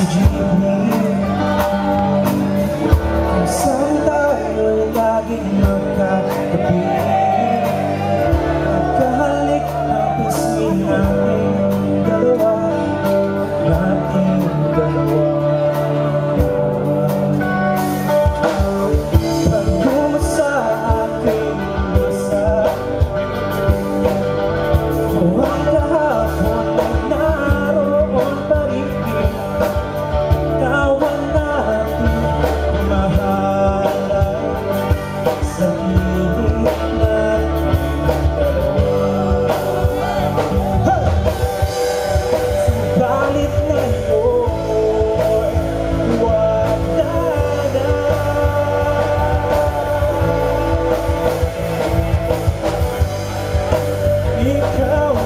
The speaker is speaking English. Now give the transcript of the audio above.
sa jeepney you go.